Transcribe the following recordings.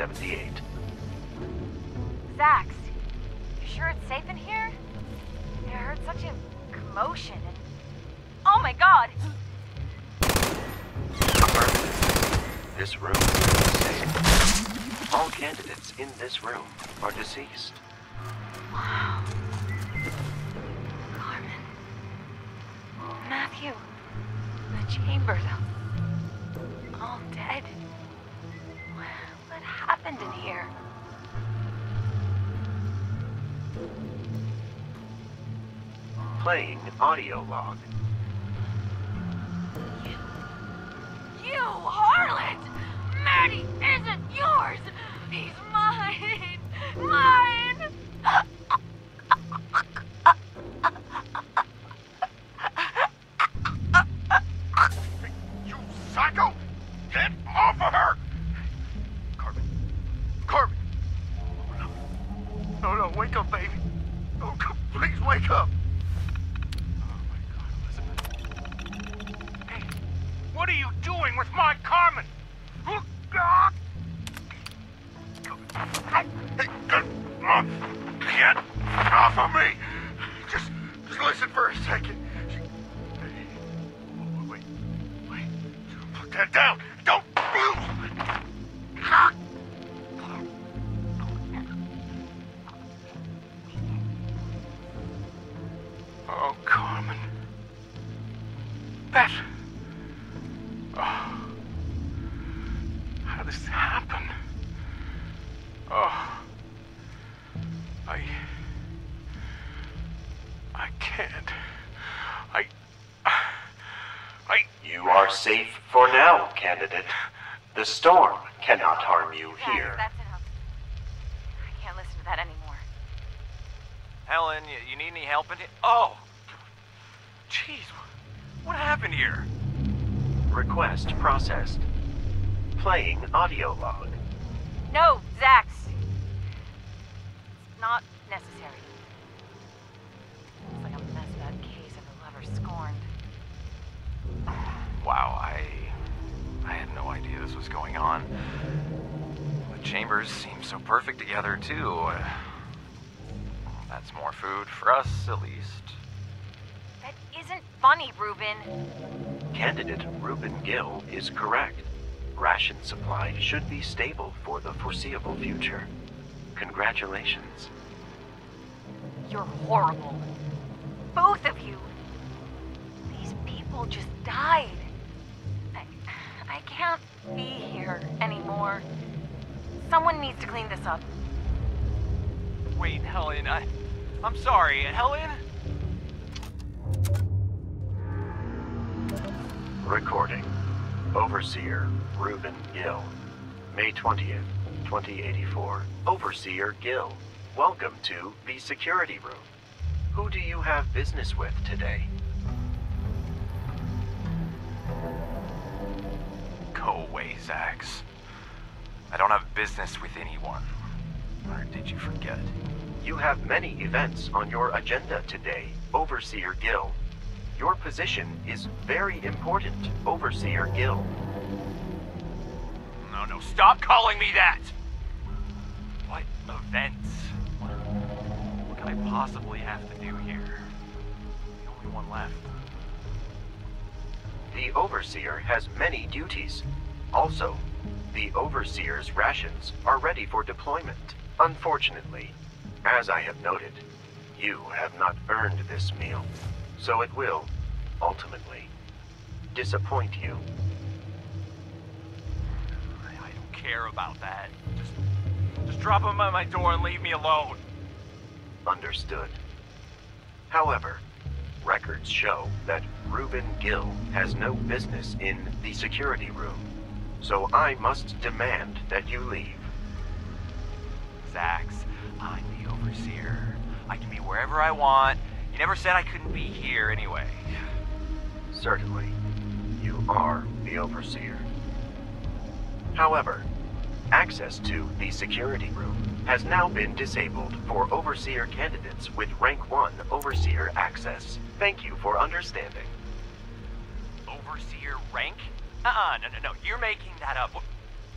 2078. Zax, you sure it's safe in here? I heard such a commotion and... Oh my god! This room is safe. All candidates in this room are deceased. Wow. Carmen. Matthew. The chamber, though. All dead. Happened in here? Playing audio log. You harlot! Maddie isn't yours! He's mine! Mine! Are safe for now, candidate. The storm cannot harm you Zax, here. that's enough. I can't listen to that anymore. Helen, you, you need any help in here? Oh! Jeez, what happened here? Request processed. Playing audio log. Candidate Reuben Gill is correct. Ration supply should be stable for the foreseeable future. Congratulations. You're horrible. Both of you. These people just died. I, I can't be here anymore. Someone needs to clean this up. Wait, Helen, I. I'm sorry, Helen? Recording. Overseer Reuben Gill. May 20th, 2084. Overseer Gill. Welcome to the security room. Who do you have business with today? Go away, Zax. I don't have business with anyone. Or did you forget? You have many events on your agenda today, Overseer Gill. Your position is very important, Overseer Gill. No, no, stop calling me that! What events? What, could I possibly have to do here? The only one left. The Overseer has many duties. Also, the Overseer's rations are ready for deployment. Unfortunately, as I have noted, you have not earned this meal, so it will, ultimately, disappoint you. I, I don't care about that. Just, just drop them at my door and leave me alone. Understood. However, records show that Reuben Gill has no business in the security room, so I must demand that you leave. Zax, I'm the overseer. I can be wherever I want. Never said I couldn't be here anyway. Certainly, you are the Overseer. However, access to the security room has now been disabled for Overseer candidates with Rank 1 Overseer access. Thank you for understanding. overseer rank? Uh-uh, no, no, no. You're making that up.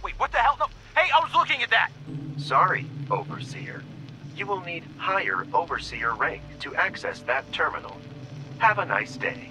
Wait, what the hell? No. Hey, I was looking at that. Sorry, Overseer. You will need higher Overseer rank to access that terminal. Have a nice day.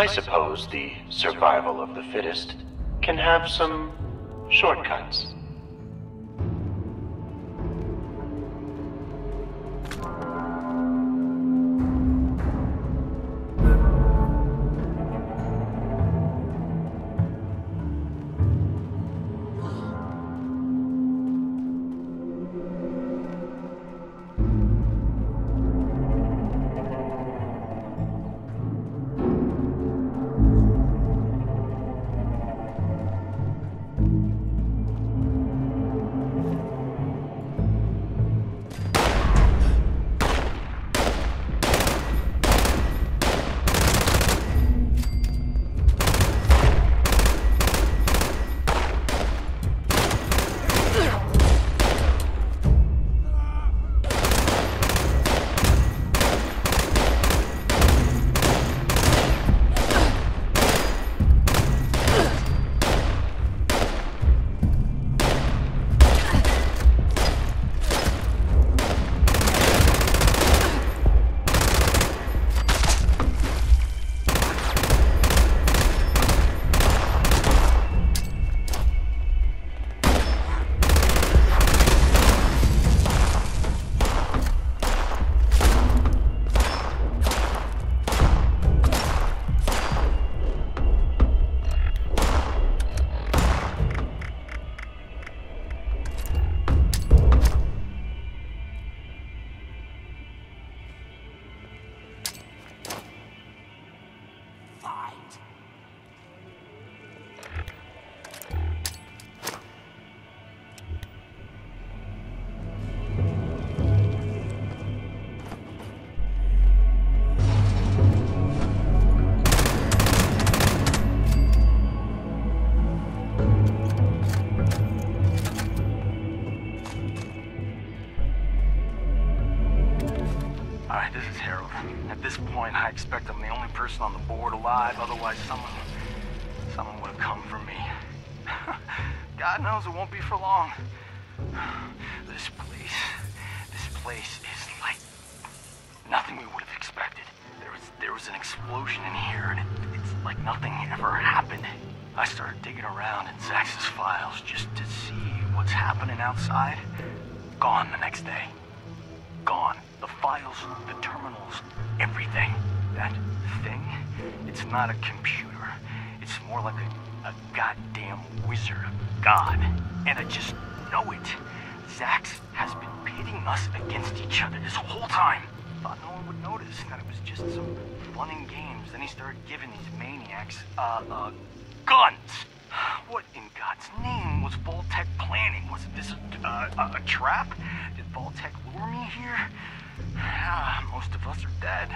I suppose the survival of the fittest can have some shortcuts. I started digging around in Zax's files just to see what's happening outside. Gone the next day gone. The files, the terminals, everything. That thing, it's not a computer. It's more like a a goddamn wizard, of god. And I just know it. Zax has been pitting us against each other this whole time. Thought no one would notice that it was just some fun and games. Then he started giving these maniacs, uh, uh, guns. What in God's name was Vault-Tec planning? Was this a, uh, a, trap? Did Vault-Tec lure me here? Ah, most of us are dead.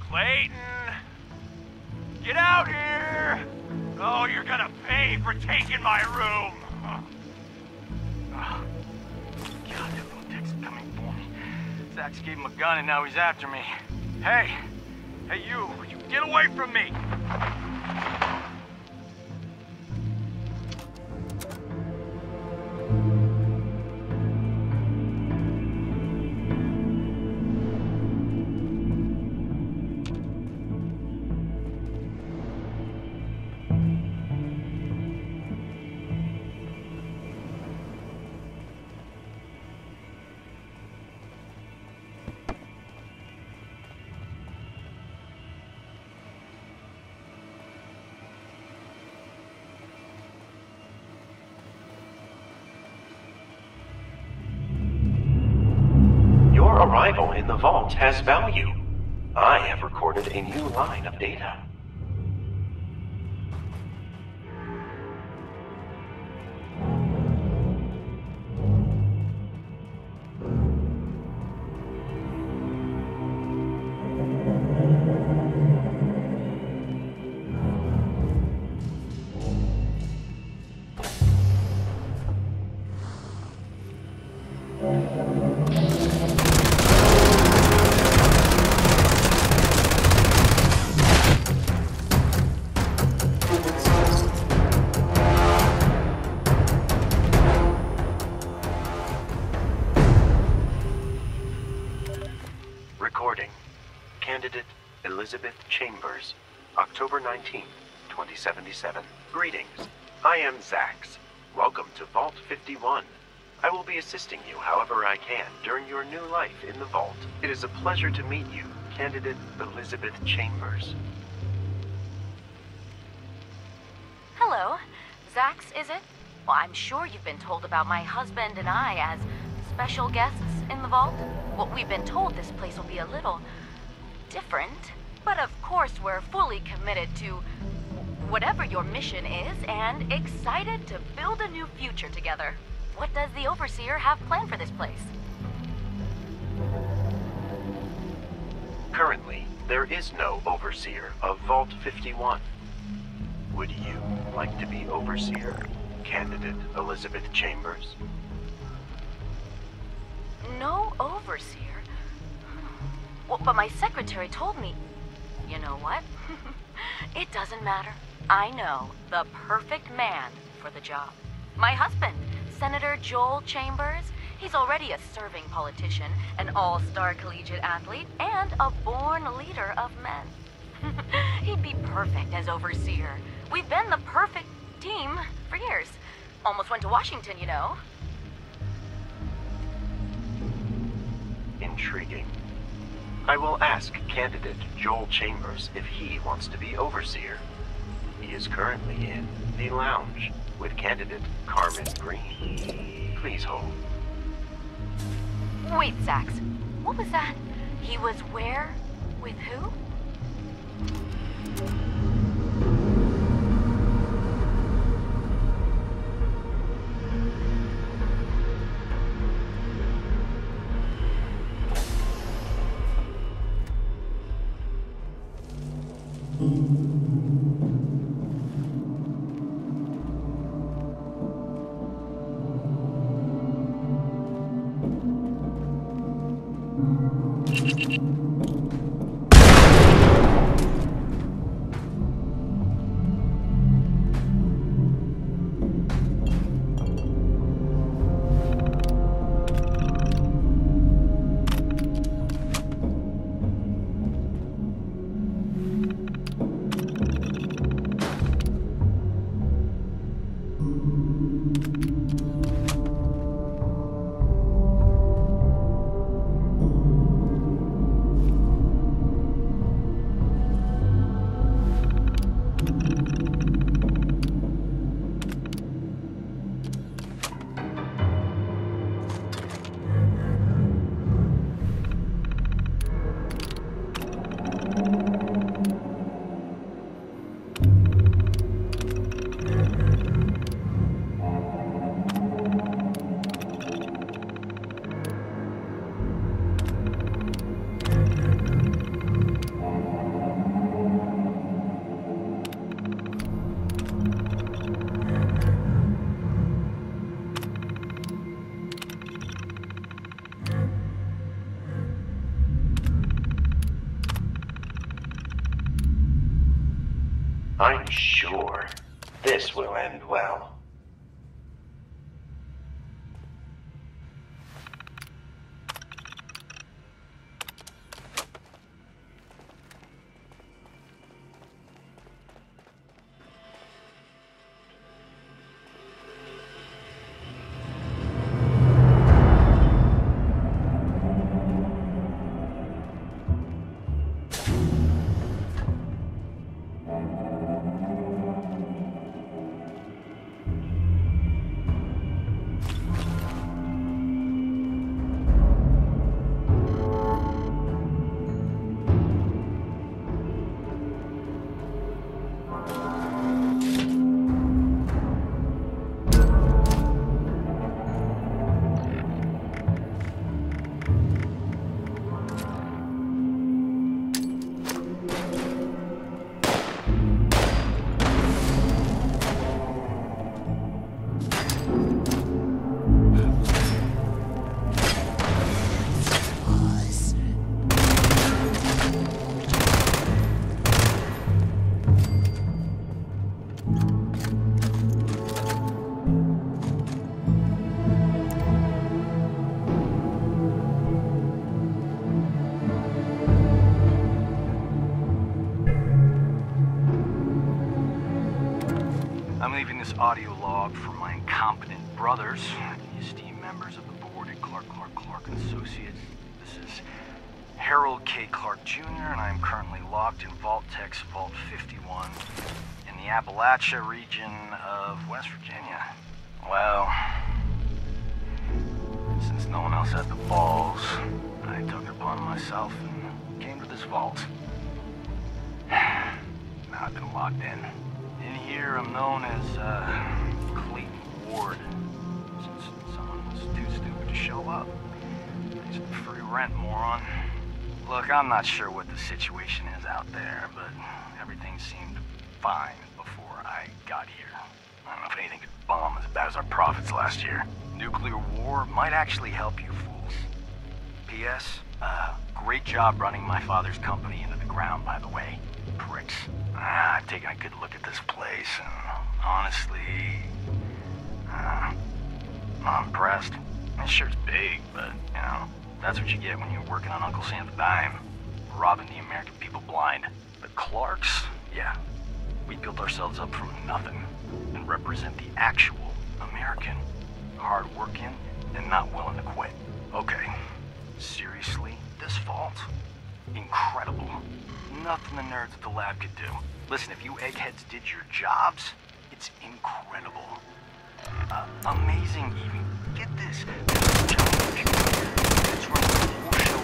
Clayton! Get out here! Oh, you're gonna pay for taking my room! God, Vault-Tec's coming for me. Zax gave him a gun and now he's after me. Hey! Hey, you! You get away from me! In the vault has value. I have recorded a new line of data. Zax. Welcome to Vault 51. I will be assisting you however I can during your new life in the vault. It is a pleasure to meet you, Candidate Elizabeth Chambers. Hello. Zax, is it? Well, I'm sure you've been told about my husband and I as special guests in the vault. Well, we've been told this place will be a little different. But of course, we're fully committed to whatever your mission is and excited to build a new future together. What does the Overseer have planned for this place? Currently, there is no Overseer of Vault 51. Would you like to be Overseer, Candidate Elizabeth Chambers? No overseer? Well, but my secretary told me. You know what? it doesn't matter. I know the perfect man for the job. My husband, Senator Joel Chambers. He's already a serving politician, an all star collegiate athlete, and a born leader of men. He'd be perfect as overseer. We've been the perfect team for years. Almost went to Washington, you know. Intriguing. I will ask candidate Joel Chambers if he wants to be overseer. He is currently in the lounge with candidate Carmen Green. Please hold. Wait, Zax. What was that? He was where? With who? I'm leaving this audio log for my incompetent brothers, the esteemed members of the board at Clark Clark Clark Associates. This is Harold K. Clark Jr., and I am currently locked in Vault-Tec's Vault 51 in the Appalachia region of West Virginia. Well, since no one else had the balls, I took it upon myself and came to this vault. Now I've been locked in. Here, I'm known as, uh, Clayton Ward. Since someone was too stupid to show up. Thanks for free rent, moron. Look, I'm not sure what the situation is out there, but everything seemed fine before I got here. I don't know if anything could bomb as bad as our profits last year. Nuclear war might actually help you fools. P.S. Uh, great job running my father's company into the ground, by the way. Pricks. Ah, I've taken a good look at this place, and honestly, uh, I'm impressed. Sure it's big, but, you know, that's what you get when you're working on Uncle Sam's dime. Robbing the American people blind. The Clarks, yeah, we built ourselves up from nothing and represent the actual American. Hard-working and not willing to quit. Okay, seriously, this fault? Incredible. Nothing the nerds at the lab could do. Listen, if you eggheads did your jobs, it's incredible. Uh, amazing even. Get this. Whole show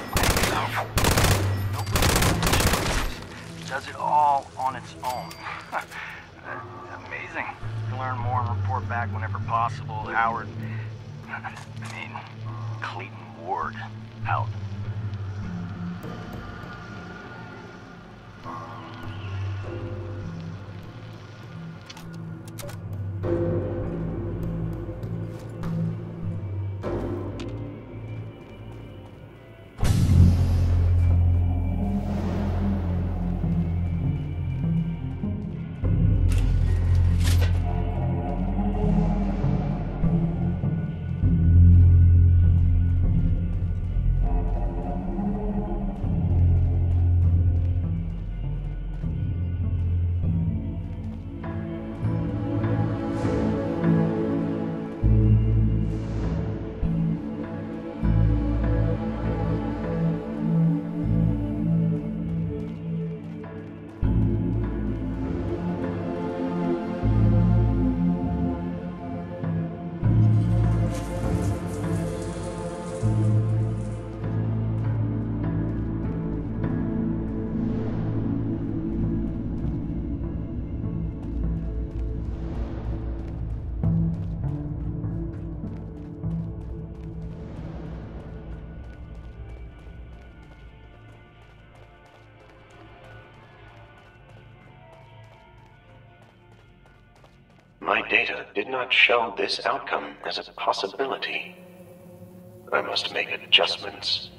knows. does it all on its own. Amazing. You learn more and report back whenever possible. Howard, I mean, Clayton Ward, out. My data did not show this outcome as a possibility. I must make adjustments.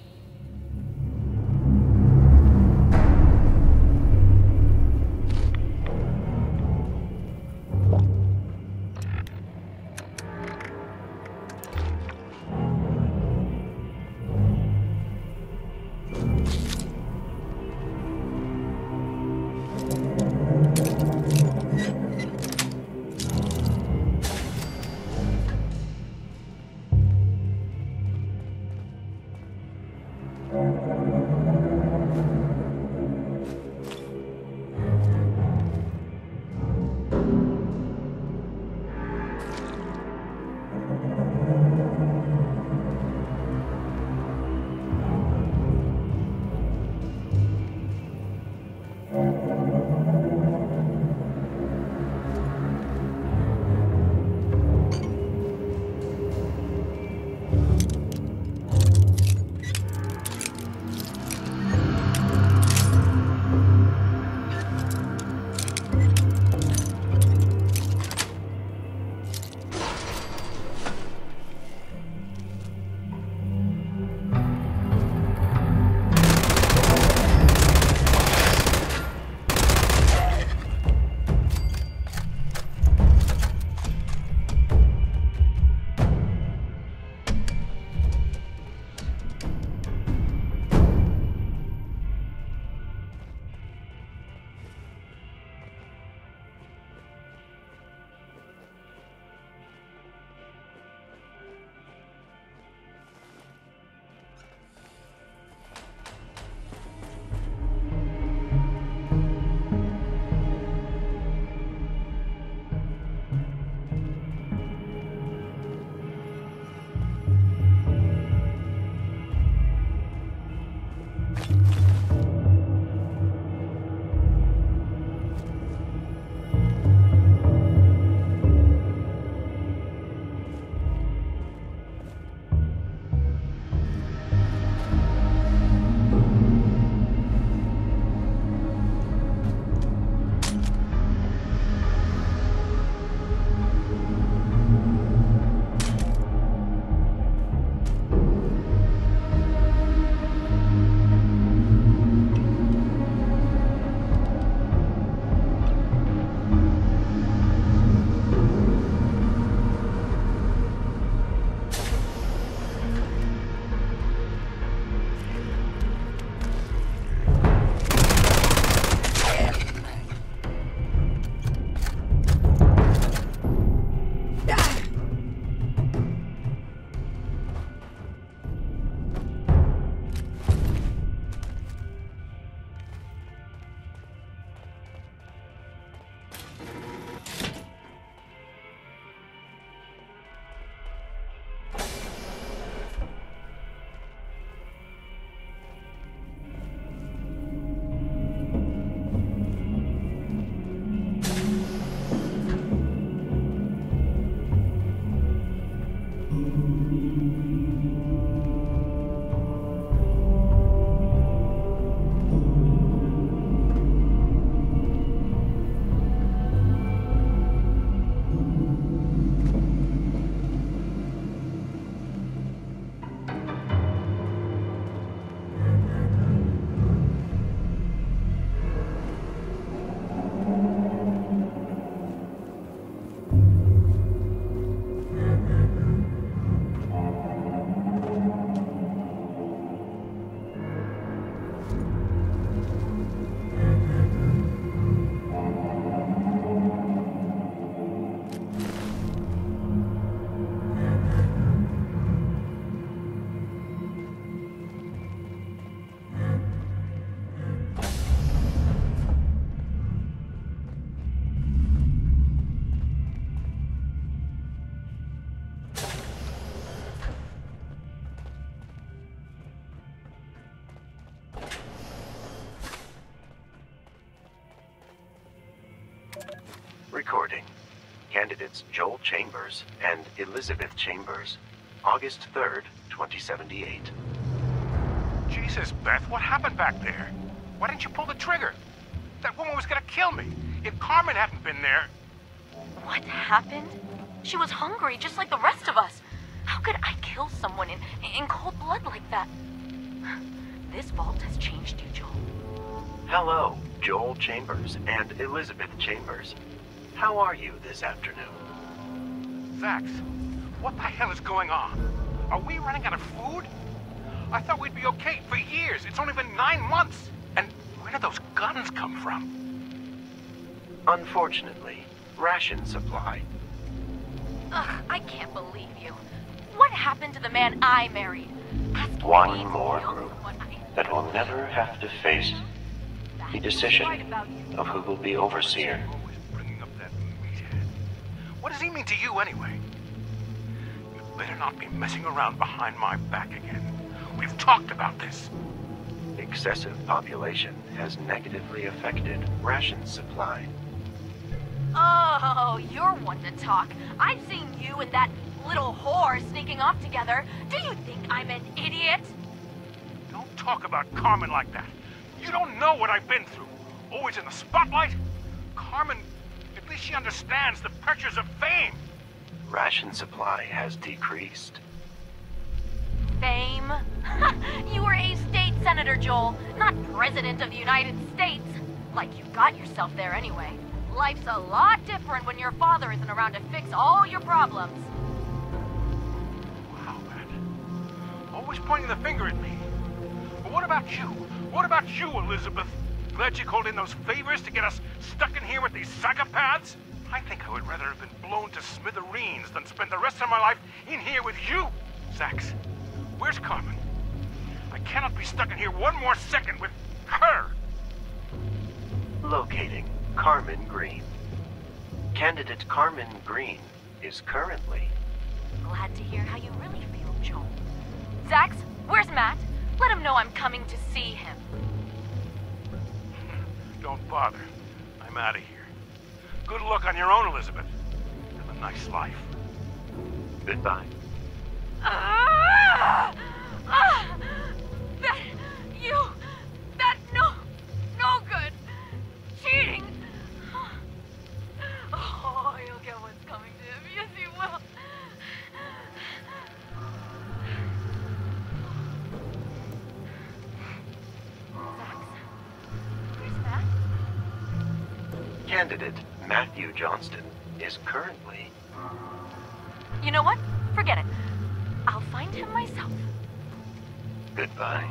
Recording. Candidates Joel Chambers and Elizabeth Chambers. August 3rd, 2078. Jesus, Beth, what happened back there? Why didn't you pull the trigger? That woman was gonna kill me. If Carmen hadn't been there, What happened? She was hungry just like the rest of us. How could I kill someone in, in cold blood like that? This vault has changed you, Joel. Hello, Joel Chambers and Elizabeth Chambers. How are you this afternoon? Zax, what the hell is going on? Are we running out of food? I thought we'd be okay for years. It's only been nine months. And where did those guns come from? Unfortunately, ration supply. Ugh, I can't believe you. What happened to the man I married? Asking One me more group that will never have to face the decision Right about you. of who will be overseer. What does he mean to you anyway? You better not be messing around behind my back again. We've talked about this. Excessive population has negatively affected ration supply. Oh, you're one to talk. I've seen you and that little whore sneaking off together. Do you think I'm an idiot? Don't talk about Carmen like that. You don't know what I've been through. Always in the spotlight. Carmen, at least she understands the pressures of fame. Ration supply has decreased. Fame? you were a state senator, Joel, not president of the United States. Like you got yourself there anyway. Life's a lot different when your father isn't around to fix all your problems. Wow, Matt. Always pointing the finger at me. But what about you? What about you, Elizabeth? Glad you called in those favors to get us stuck in here with these psychopaths? I think I would rather have been blown to smithereens than spend the rest of my life in here with you. Zax, where's Carmen? I cannot be stuck in here one more second with her. Locating Carmen Green. Candidate Carmen Green is currently Glad to hear how you really feel, Joel. Zax, where's Matt? Let him know I'm coming to see him. Don't bother. I'm out of here. Good luck on your own, Elizabeth. Have a nice life. goodbye. Ah! Ah! Candidate Matthew Johnston is currently You know what? Forget it. I'll find him myself. goodbye.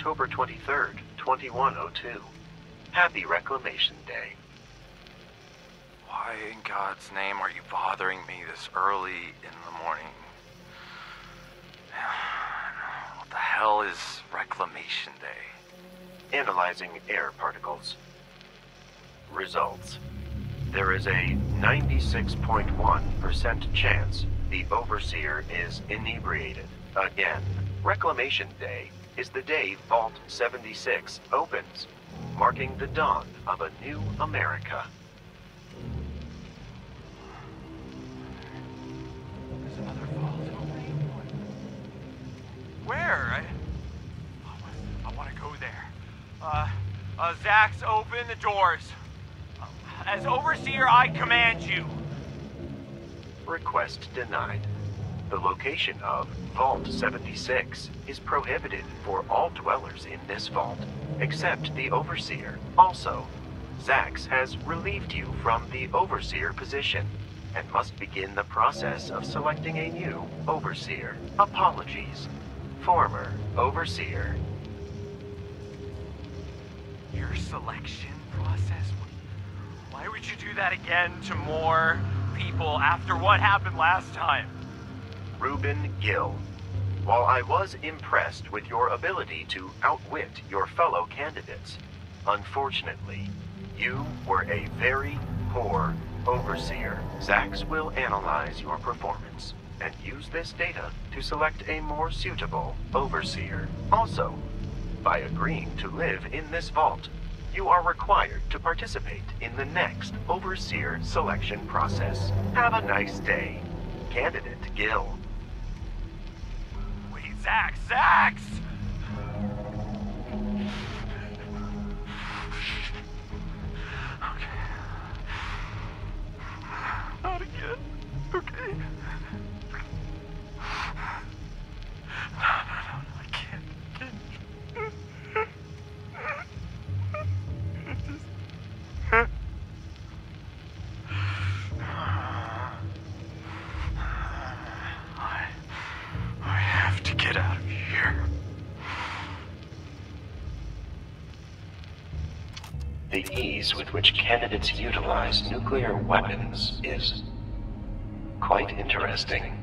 October 23rd, 2102. Happy Reclamation Day. Why in God's name are you bothering me this early in the morning? What the hell is Reclamation Day? Analyzing air particles. Results. There is a 96.1% chance the Overseer is inebriated. Again, Reclamation Day is the day Vault 76 opens, marking the dawn of a new America. Is another vault. Where? I, I want to go there. Uh, uh, Zax, open the doors. Uh, As Overseer, I command you. Request denied. The location of Vault 76 is prohibited for all dwellers in this vault, except the Overseer. Also, Zax has relieved you from the Overseer position and must begin the process of selecting a new Overseer. Apologies. Former Overseer. Your selection process? Why would you do that again to more people after what happened last time? Reuben Gill. While I was impressed with your ability to outwit your fellow candidates, unfortunately, you were a very poor overseer. Zax will analyze your performance and use this data to select a more suitable overseer. Also, by agreeing to live in this vault, you are required to participate in the next overseer selection process. Have a nice day, candidate Gill. Zax, Zax! Not again. Okay. No, no, no, The ease with which candidates utilize nuclear weapons is quite interesting.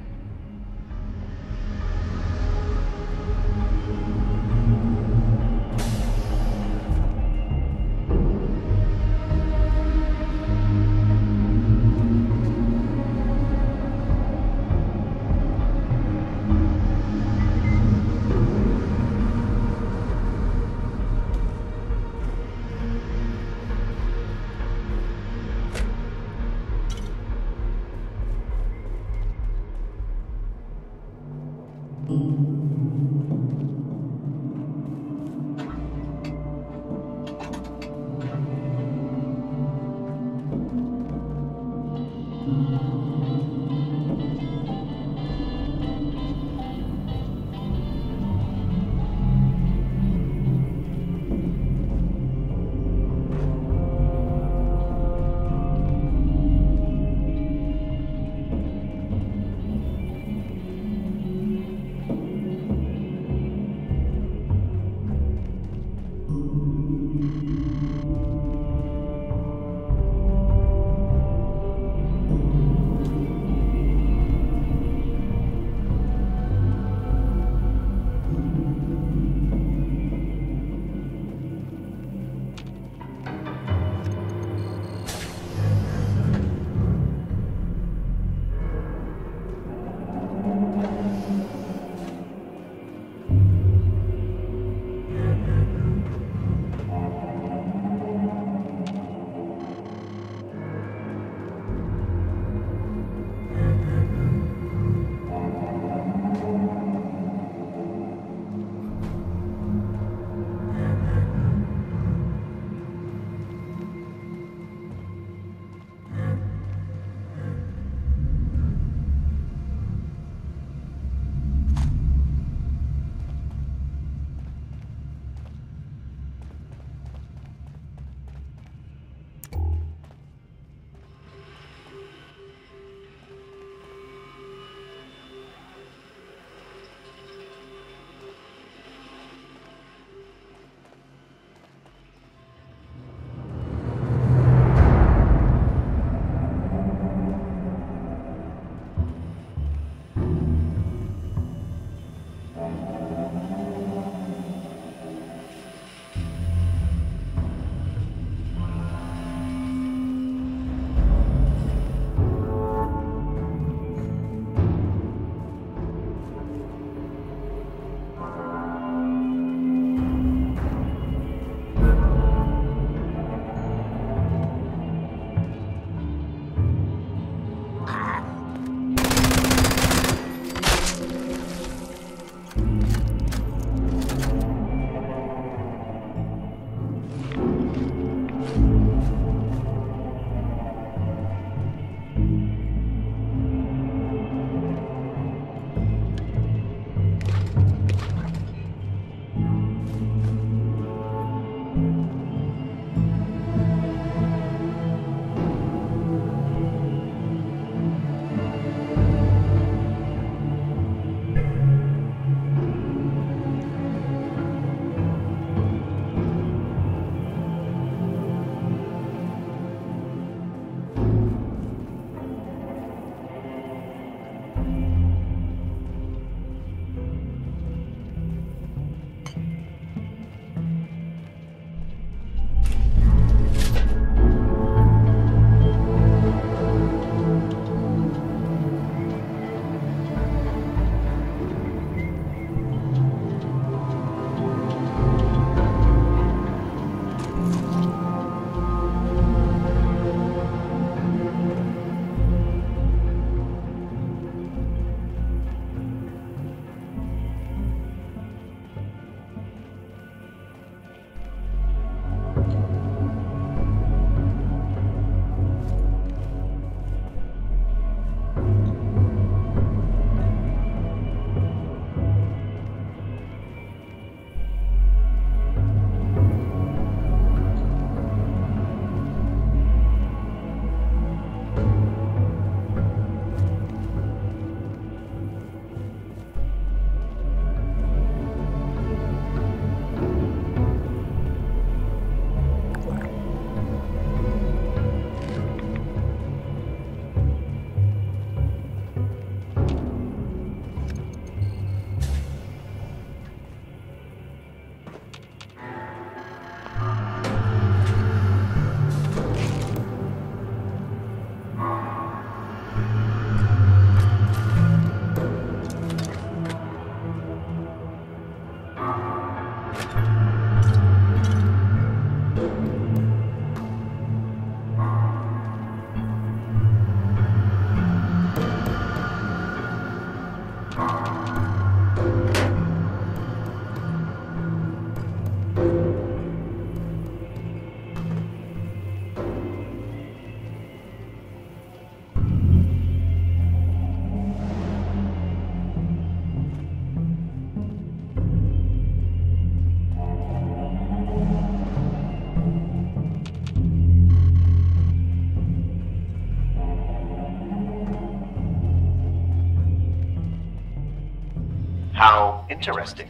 How interesting.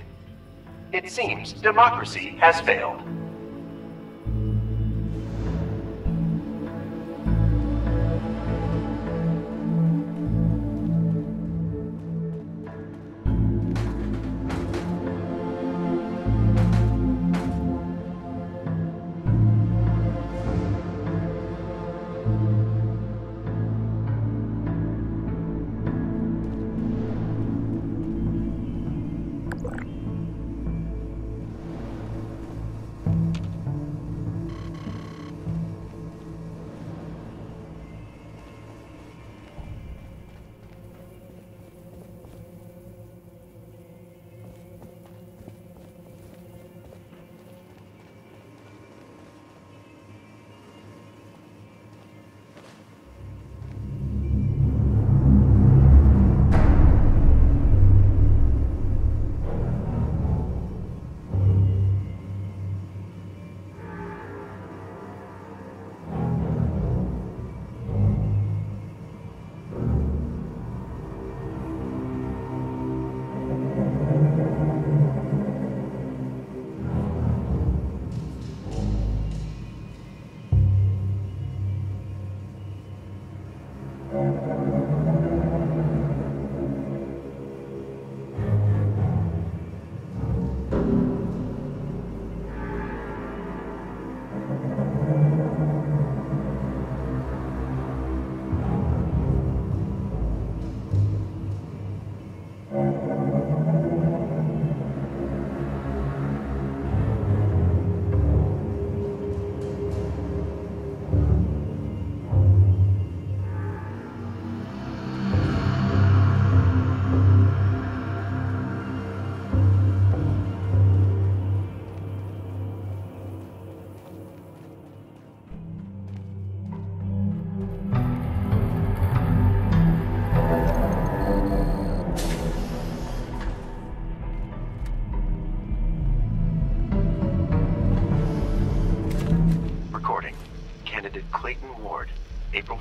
It seems democracy has failed.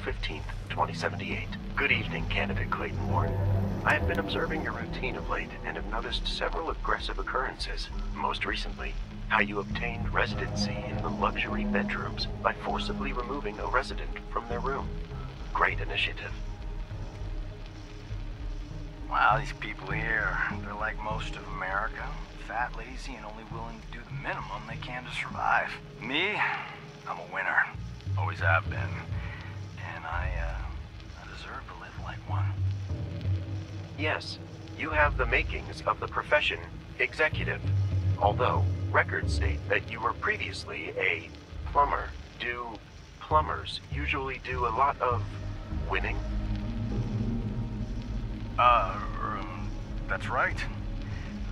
15th, 2078. Good evening, Candidate Clayton Warren. I have been observing your routine of late and have noticed several aggressive occurrences. Most recently, how you obtained residency in the luxury bedrooms by forcibly removing a resident from their room. Great initiative. Wow, these people here, they're like most of America. Fat, lazy, and only willing to do the minimum they can to survive. Me, I'm a winner. Always have been. I, uh, I deserve to live like one. Yes, you have the makings of the profession executive. Although records state that you were previously a plumber. Do plumbers usually do a lot of winning? Uh, um, that's right.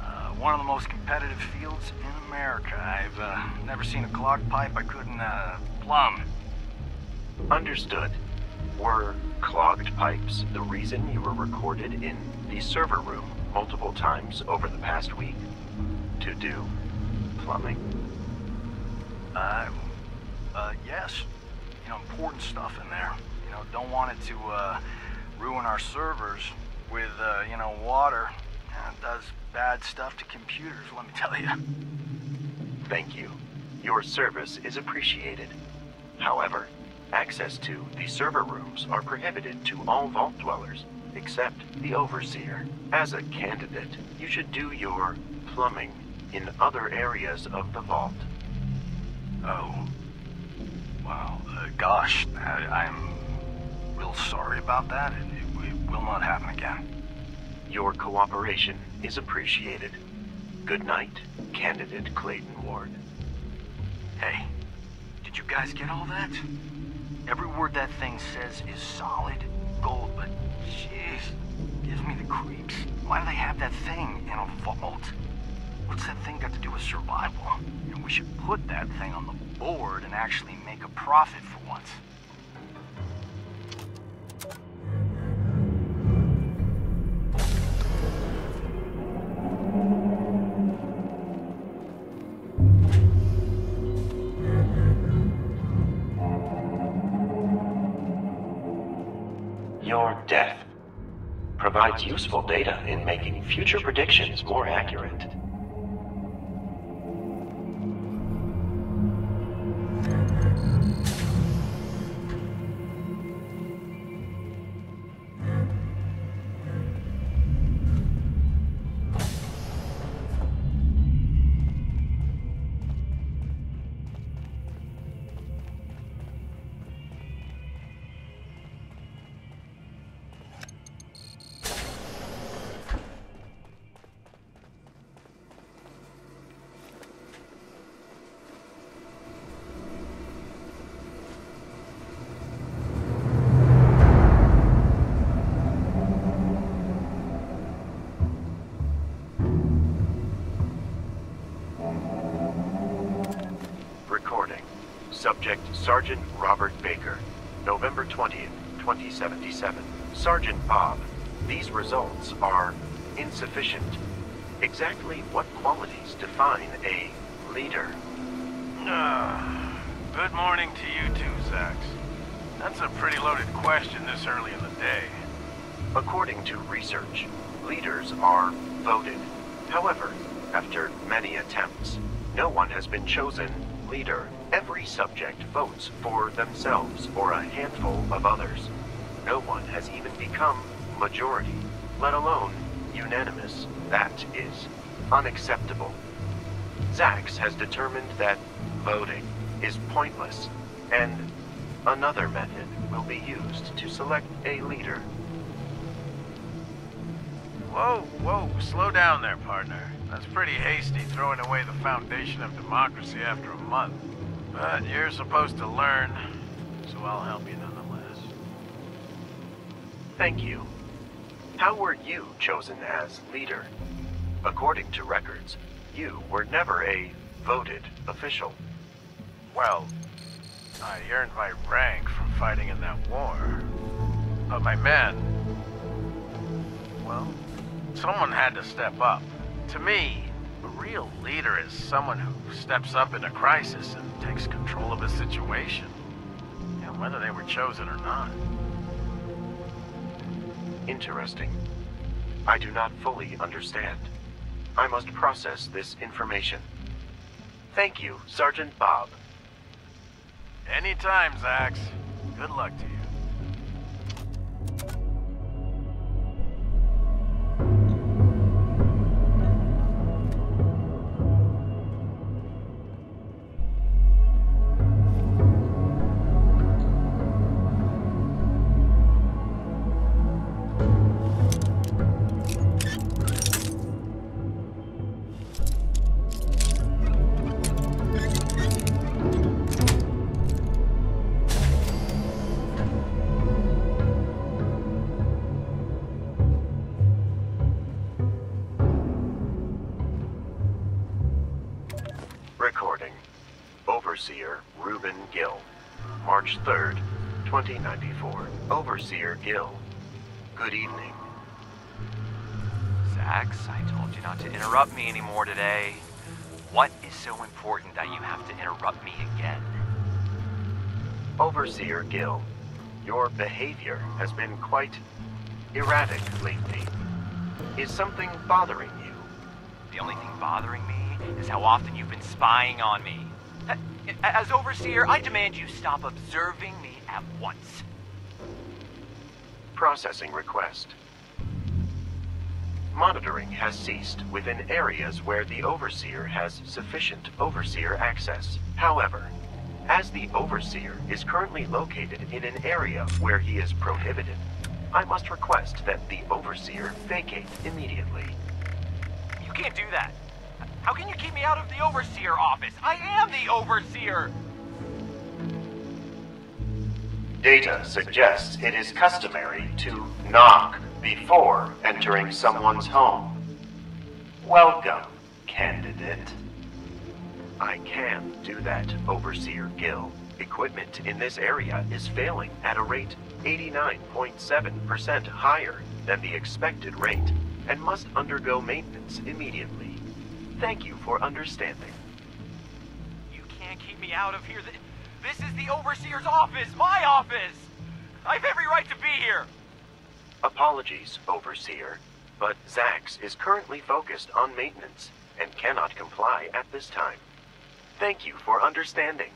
Uh, one of the most competitive fields in America. I've, uh, never seen a clogged pipe I couldn't, uh, plumb. Understood. Were clogged pipes the reason you were recorded in the server room multiple times over the past week? To do plumbing? Uh, uh, yes. You know, important stuff in there. You know, don't want it to, uh, ruin our servers with, uh, you know, water. It does bad stuff to computers, let me tell you. Thank you. Your service is appreciated. However, access to the server rooms are prohibited to all vault dwellers, except the Overseer. As a candidate, you should do your plumbing in other areas of the vault. Oh. Wow. Uh, gosh, I, I'm real sorry about that. It, it, it will not happen again. Your cooperation is appreciated. Good night, candidate Clayton Ward. Hey, did you guys get all that? Every word that thing says is solid gold, but jeez, gives me the creeps. Why do they have that thing in a vault? What's that thing got to do with survival? And we should put that thing on the board and actually make a profit for once. Provides useful data in making future predictions more accurate. 2077. Sergeant Bob, these results are insufficient. Exactly what qualities define a leader? Ah, good morning to you too, Zax. That's a pretty loaded question this early in the day. According to research, leaders are voted. However, after many attempts, no one has been chosen leader. Every subject votes for themselves or a handful of others. No one has even become majority, let alone unanimous. That is unacceptable. Zax has determined that voting is pointless, and another method will be used to select a leader. Whoa, whoa, slow down there, partner. That's pretty hasty, throwing away the foundation of democracy after a month. But you're supposed to learn, so I'll help you nonetheless. Thank you. How were you chosen as leader? According to records, you were never a voted official. Well, I earned my rank from fighting in that war. But my men... Well, someone had to step up. To me, a real leader is someone who steps up in a crisis and takes control of a situation. And whether they were chosen or not. Interesting. I do not fully understand. I must process this information. Thank you, Sergeant Bob. Anytime, Zax. Good luck to you. Overseer Reuben Gill. March 3rd, 2094. Overseer Gill. Good evening. Zax, I told you not to interrupt me anymore today. What is so important that you have to interrupt me again? Overseer Gill, your behavior has been quite erratic lately. Is something bothering you? The only thing bothering me is how often you've been spying on me. As overseer, I demand you stop observing me at once. Processing request. Monitoring has ceased within areas where the Overseer has sufficient Overseer access. However, as the Overseer is currently located in an area where he is prohibited, I must request that the Overseer vacate immediately. You can't do that. How can you keep me out of the overseer office? I am the overseer. Data suggests it is customary to knock before entering someone's home. Welcome, candidate. I can do that, Overseer Gill. Equipment in this area is failing at a rate 89.7% higher than the expected rate and must undergo maintenance immediately. Thank you for understanding. You can't keep me out of here. This is the overseer's office, my office. I have every right to be here. Apologies, Overseer, but Zax is currently focused on maintenance and cannot comply at this time. Thank you for understanding.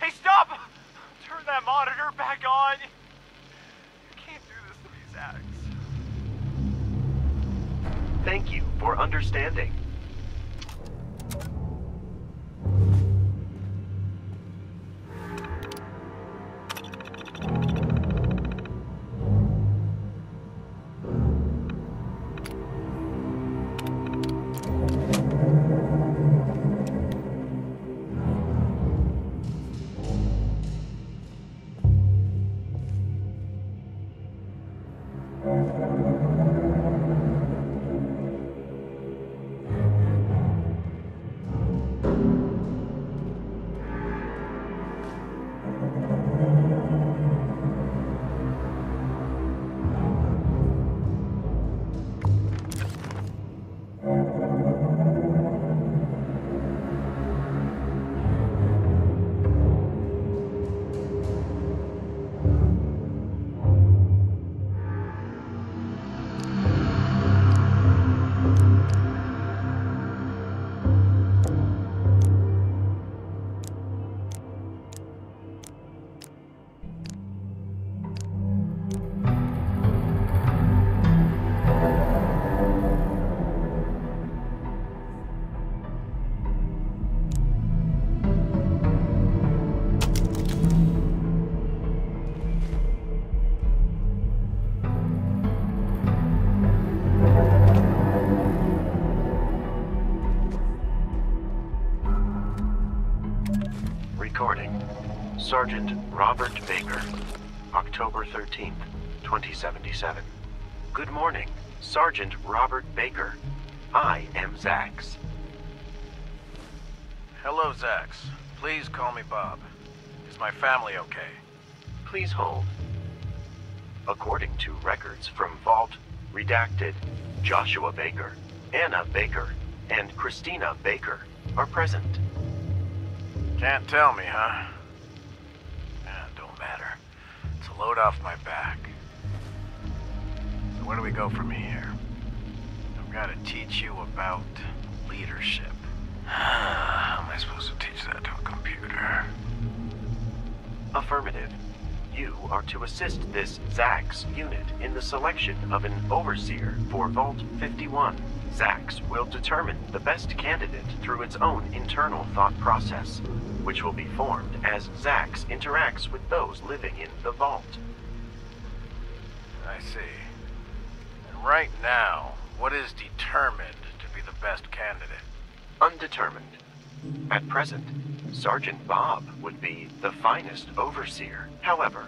Hey, stop! Turn that monitor back on! You can't do this to me, Zax. Thank you for understanding. Recording. Sergeant Robert Baker. October 13th, 2077. Good morning, Sergeant Robert Baker. I am Zax. Hello, Zax. Please call me Bob. Is my family okay? Please hold. According to records from Vault, Redacted, Joshua Baker, Anna Baker, and Christina Baker are present. Can't tell me, huh? Yeah, don't matter. It's a load off my back. So where do we go from here? I've got to teach you about leadership. How am I supposed to teach that to a computer? Affirmative. You are to assist this Zax unit in the selection of an overseer for Vault 51. Zax will determine the best candidate through its own internal thought process, which will be formed as Zax interacts with those living in the vault. I see. And right now, what is determined to be the best candidate? Undetermined. At present, Sergeant Bob would be the finest overseer. However,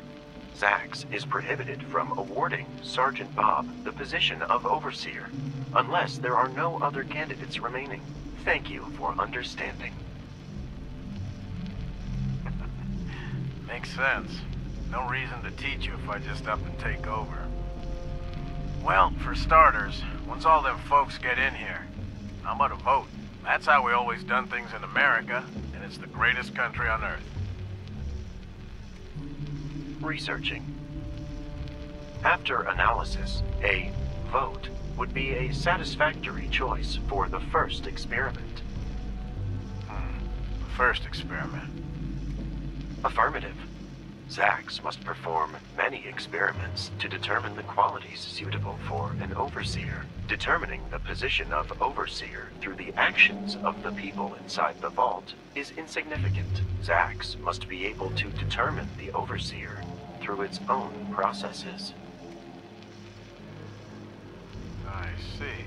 Zax is prohibited from awarding Sergeant Bob the position of overseer unless there are no other candidates remaining. Thank you for understanding. Makes sense. No reason to teach you if I just up and take over. Well, for starters, once all them folks get in here, I'm gonna vote. That's how we always done things in America, it's the greatest country on earth. Researching. After analysis, a vote would be a satisfactory choice for the first experiment. Hmm. First experiment. Affirmative. Zax must perform many experiments to determine the qualities suitable for an overseer. Determining the position of overseer through the actions of the people inside the vault is insignificant. Zax must be able to determine the overseer through its own processes. I see.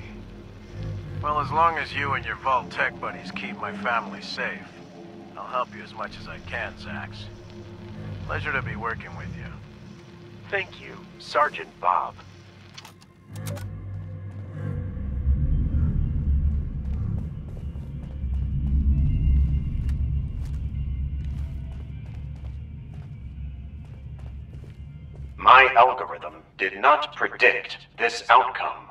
Well, as long as you and your Vault-Tec buddies keep my family safe, I'll help you as much as I can, Zax. Pleasure to be working with you. Thank you, Sergeant Bob. My algorithm did not predict this outcome.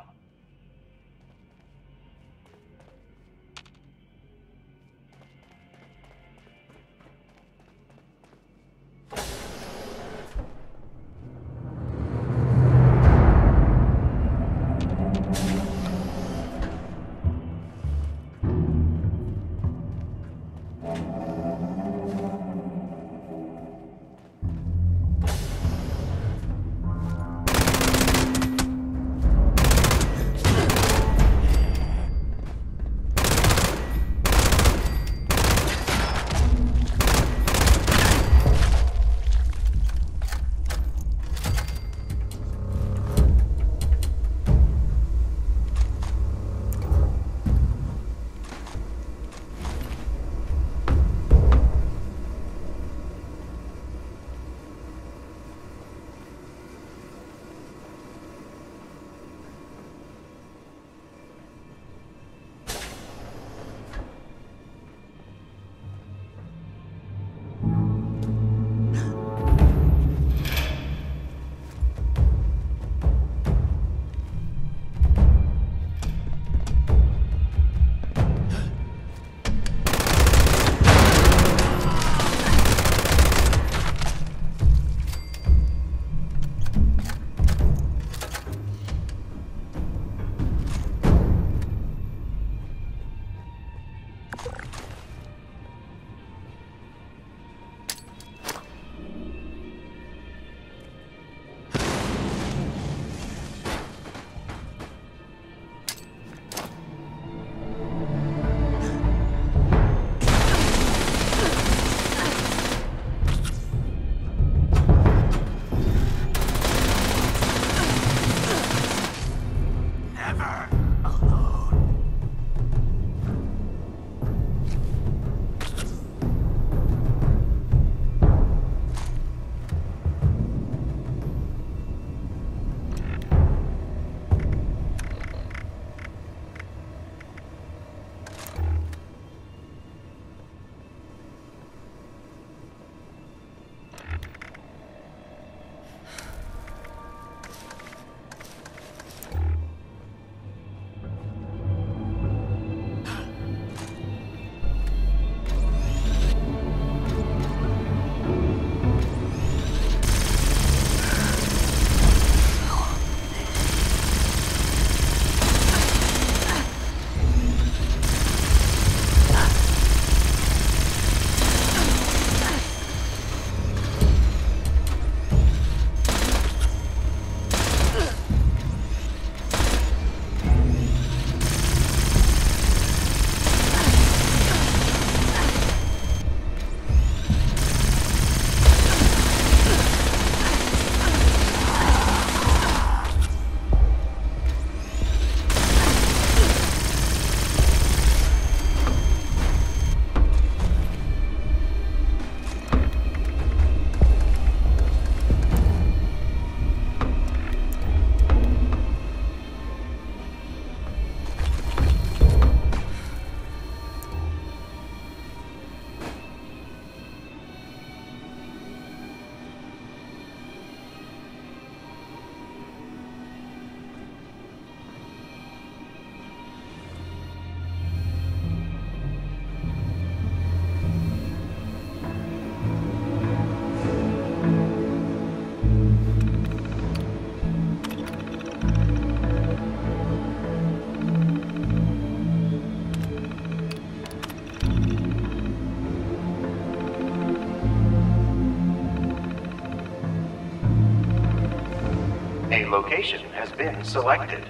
Location has been selected.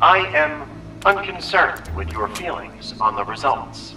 I am unconcerned with your feelings on the results.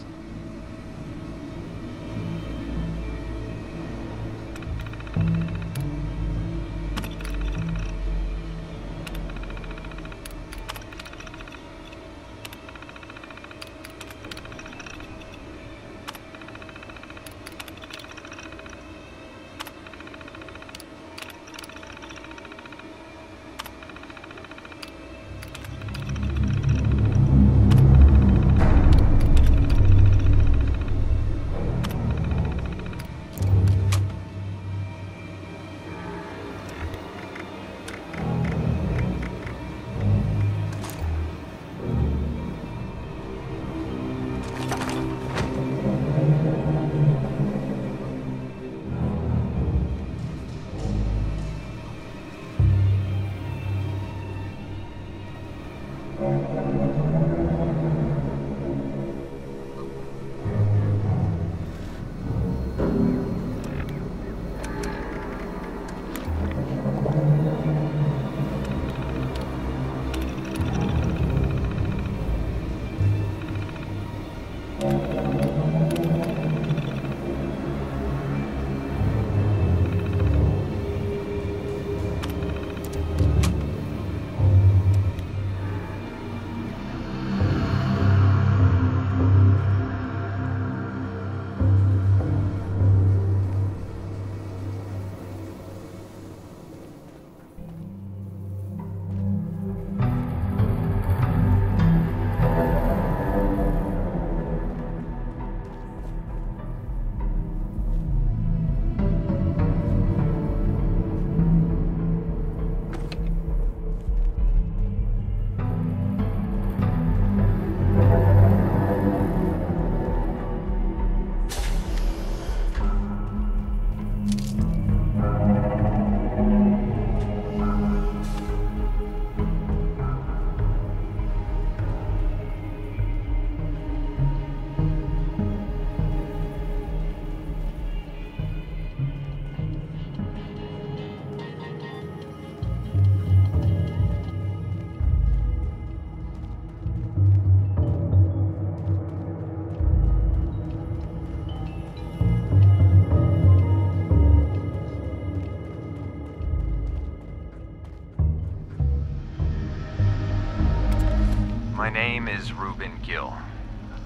Name is Reuben Gill.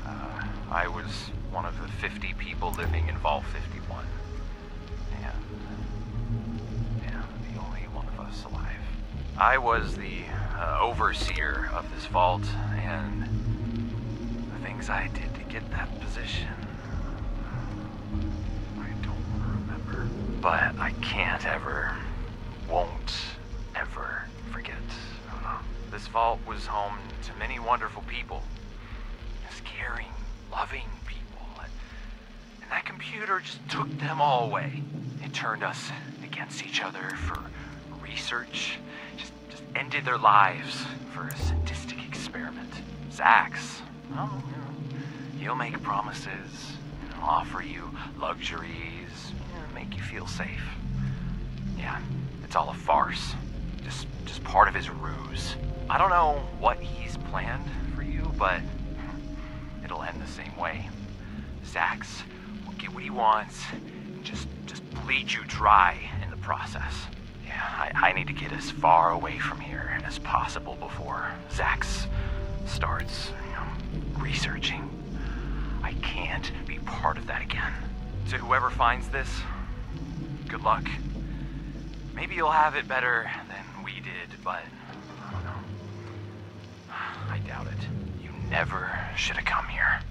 Uh, I was one of the 50 people living in Vault 51. And, yeah, the only one of us alive. I was the uh, overseer of this vault, and the things I did to get that position. I don't remember. But I can't ever, won't ever forget. Uh, This vault was home to many wonderful people. Just caring, loving people. And computer just took them all away. It turned us against each other for research. Just, just ended their lives for a sadistic experiment. Zax, well, he'll make promises, offer you luxuries, make you feel safe. Yeah, it's all a farce. Just just part of his ruse. I don't know what he's planned for you, but it'll end the same way. Zax what he wants just just bleed you dry in the process. Yeah, I, I need to get as far away from here as possible before Zax starts, you know, researching. I can't be part of that again. To whoever finds this, good luck. Maybe you'll have it better than we did, but I don't know. I doubt it. You never should have come here.